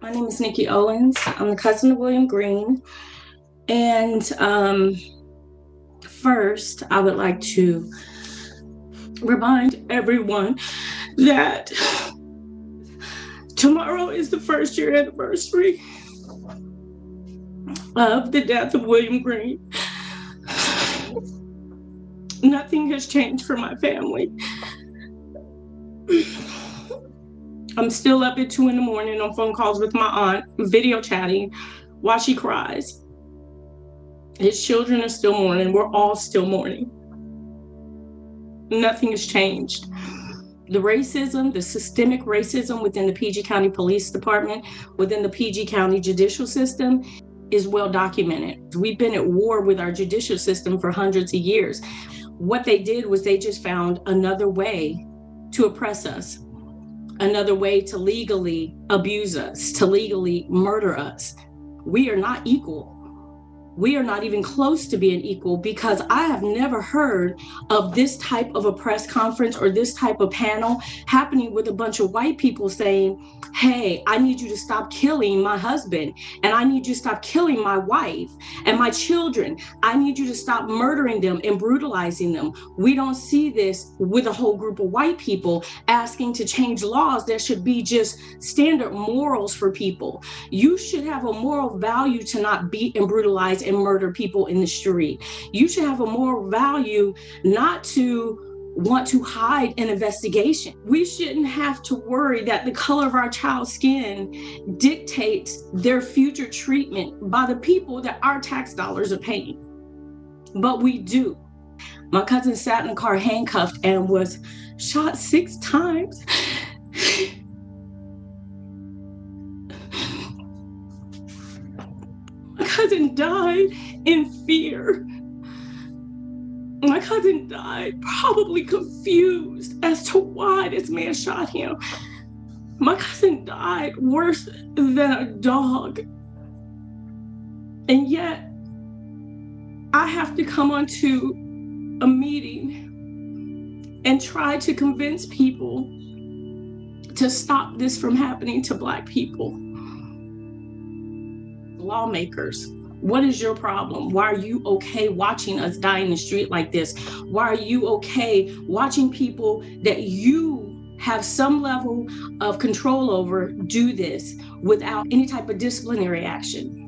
My name is Nikki Owens. I'm the cousin of William Green. And um, first, I would like to remind everyone that tomorrow is the first year anniversary of the death of William Green. Nothing has changed for my family. I'm still up at two in the morning on phone calls with my aunt, video chatting while she cries. His children are still mourning. We're all still mourning. Nothing has changed. The racism, the systemic racism within the PG County Police Department, within the PG County judicial system, is well documented. We've been at war with our judicial system for hundreds of years. What they did was they just found another way to oppress us, another way to legally abuse us, to legally murder us. We are not equal we are not even close to being equal because I have never heard of this type of a press conference or this type of panel happening with a bunch of white people saying, Hey, I need you to stop killing my husband, and I need you to stop killing my wife and my children. I need you to stop murdering them and brutalizing them. We don't see this with a whole group of white people asking to change laws There should be just standard morals for people. You should have a moral value to not beat and brutalize and murder people in the street. You should have a moral value not to want to hide an investigation. We shouldn't have to worry that the color of our child's skin dictates their future treatment by the people that our tax dollars are paying. But we do. My cousin sat in the car handcuffed and was shot six times. My cousin died in fear. My cousin died probably confused as to why this man shot him. My cousin died worse than a dog. And yet, I have to come onto a meeting and try to convince people to stop this from happening to Black people lawmakers. What is your problem? Why are you okay watching us die in the street like this? Why are you okay watching people that you have some level of control over do this without any type of disciplinary action?